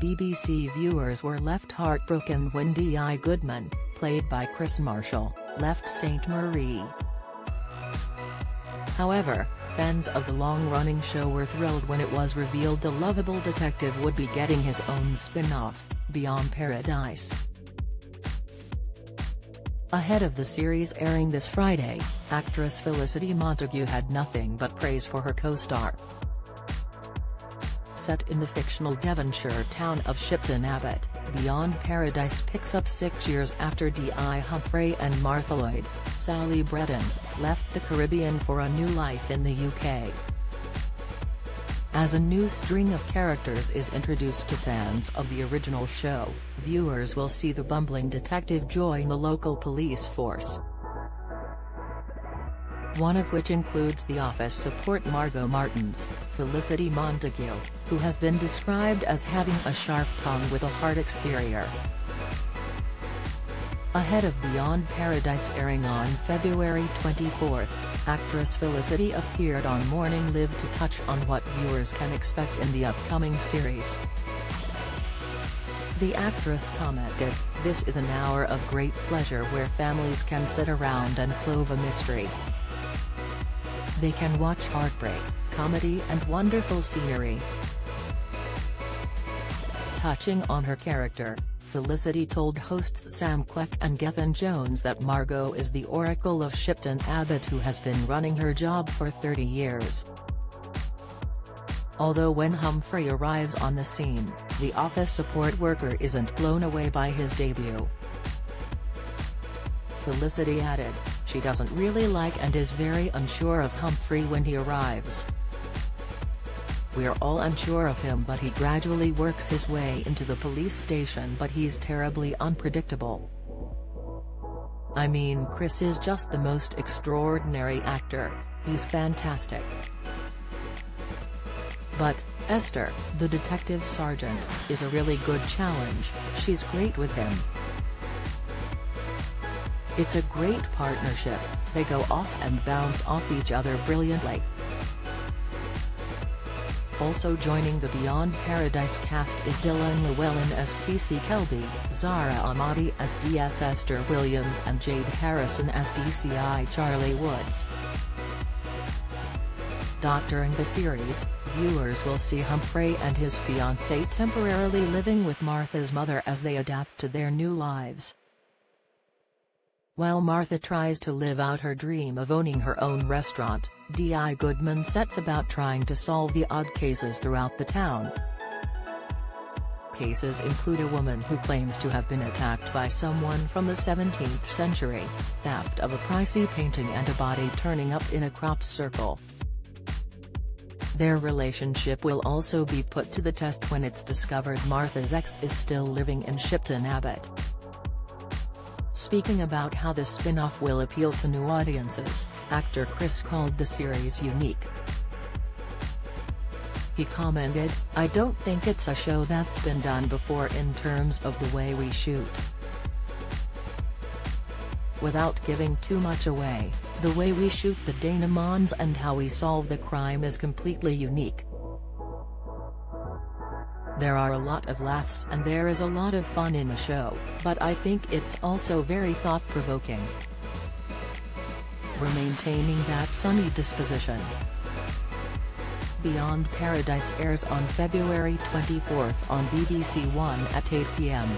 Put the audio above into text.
BBC viewers were left heartbroken when D.I. Goodman, played by Kris Marshall, left St. Marie. However, fans of the long-running show were thrilled when it was revealed the lovable detective would be getting his own spin-off, Beyond Paradise. Ahead of the series airing this Friday, actress Felicity Montagu had nothing but praise for her co-star. Set in the fictional Devonshire town of Shipton Abbot, Beyond Paradise picks up six years after D.I. Humphrey and Martha Lloyd, Sally Bretton, left the Caribbean for a new life in the UK. As a new string of characters is introduced to fans of the original show, viewers will see the bumbling detective join the local police force. One of which includes the office support Margot Martins, Felicity Montagu, who has been described as having a sharp tongue with a hard exterior. Ahead of Beyond Paradise airing on February 24, actress Felicity appeared on Morning Live to touch on what viewers can expect in the upcoming series. The actress commented, This is an hour of great pleasure where families can sit around and clove a mystery. They can watch heartbreak, comedy and wonderful scenery. Touching on her character, Felicity told hosts Sam Quek and Gethin Jones that Margot is the oracle of Shipton Abbot who has been running her job for 30 years. Although when Humphrey arrives on the scene, the office support worker isn't blown away by his debut. Felicity added, she doesn't really like and is very unsure of Humphrey when he arrives. We're all unsure of him but he gradually works his way into the police station but he's terribly unpredictable. I mean Kris is just the most extraordinary actor, he's fantastic. But, Esther, the detective sergeant, is a really good challenge, she's great with him. It's a great partnership, they go off and bounce off each other brilliantly. Also joining the Beyond Paradise cast is Dylan Llewellyn as PC Kelby, Zahra Ahmadi as DS Esther Williams and Jade Harrison as DCI Charlie Woods. During the series, viewers will see Humphrey and his fiancée temporarily living with Martha's mother as they adapt to their new lives. While Martha tries to live out her dream of owning her own restaurant, D.I. Goodman sets about trying to solve the odd cases throughout the town. Cases include a woman who claims to have been attacked by someone from the 17th century, theft of a pricey painting and a body turning up in a crop circle. Their relationship will also be put to the test when it's discovered Martha's ex is still living in Shipton Abbot. Speaking about how the spin-off will appeal to new audiences, actor Kris called the series unique. He commented, I don't think it's a show that's been done before in terms of the way we shoot. Without giving too much away, the way we shoot the denouements and how we solve the crime is completely unique. There are a lot of laughs and there is a lot of fun in the show, but I think it's also very thought-provoking. We're maintaining that sunny disposition. Beyond Paradise airs on February 24 on BBC One at 8 p.m.